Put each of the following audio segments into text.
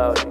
cloudy,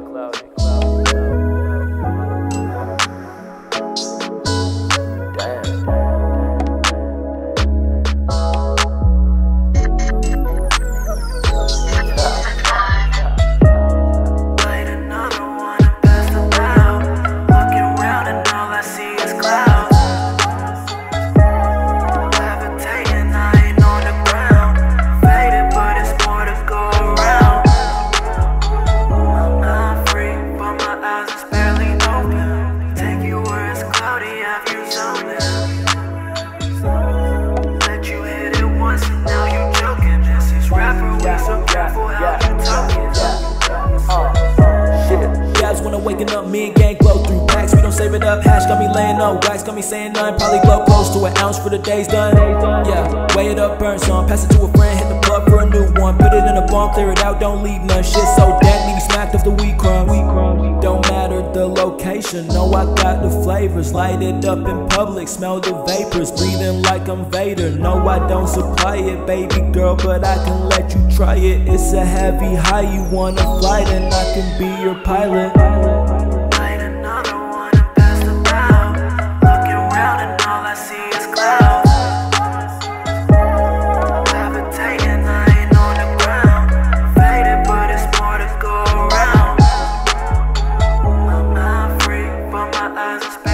Up, me and gang glow through packs. We don't save it up. Hash got me laying on wax, got me saying none. Probably glow close to an ounce for the day's done. Yeah, weigh it up, burn some. Pass it to a friend, new one. Put it in a bomb, clear it out, don't leave none. Shit so deadly, smacked off the weed crumbs. Don't matter the location, no, I got the flavors. Light it up in public, smell the vapors. Breathing like I'm Vader. No, I don't supply it, baby girl, but I can let you try it. It's a heavy high, you wanna fly, then I can be your pilot. It's